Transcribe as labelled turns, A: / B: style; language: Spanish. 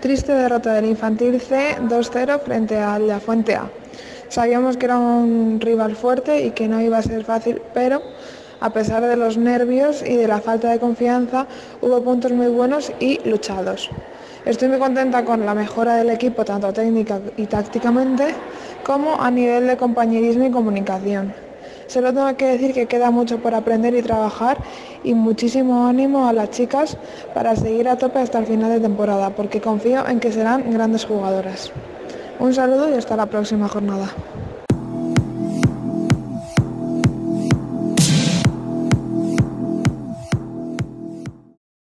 A: Triste derrota del Infantil C 2-0 frente al La Fuente A. Sabíamos que era un rival fuerte y que no iba a ser fácil, pero a pesar de los nervios y de la falta de confianza, hubo puntos muy buenos y luchados. Estoy muy contenta con la mejora del equipo, tanto técnica y tácticamente, como a nivel de compañerismo y comunicación. Solo tengo que decir que queda mucho por aprender y trabajar y muchísimo ánimo a las chicas para seguir a tope hasta el final de temporada, porque confío en que serán grandes jugadoras. Un saludo y hasta la próxima jornada.